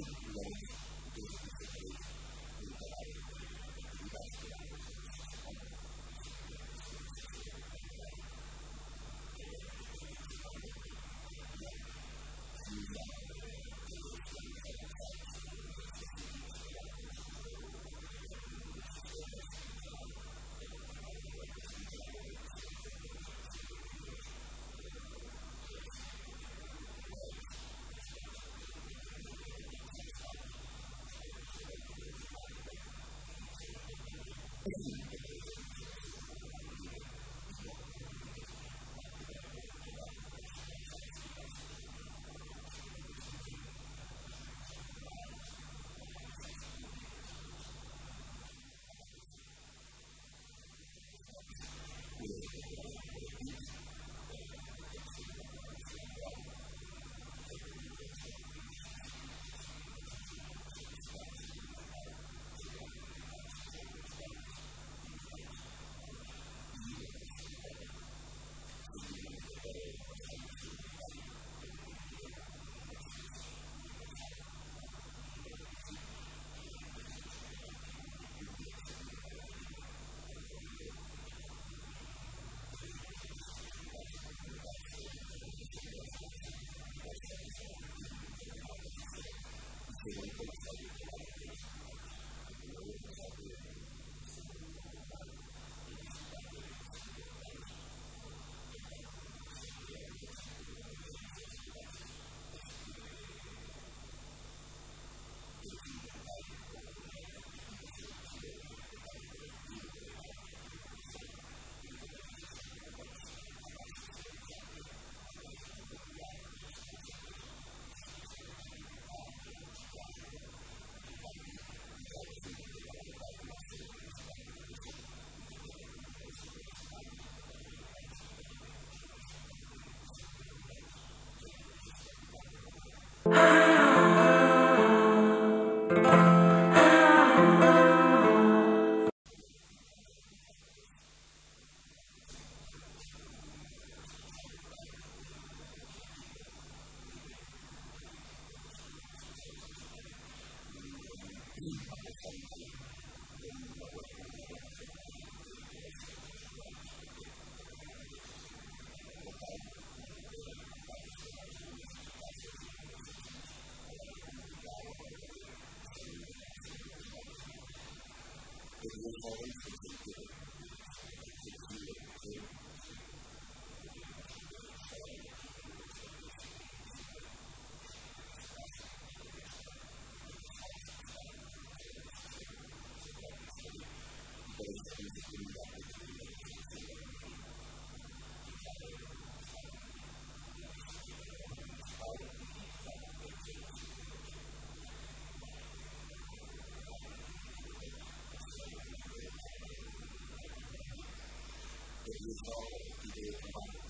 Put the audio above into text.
love you follow the commandments.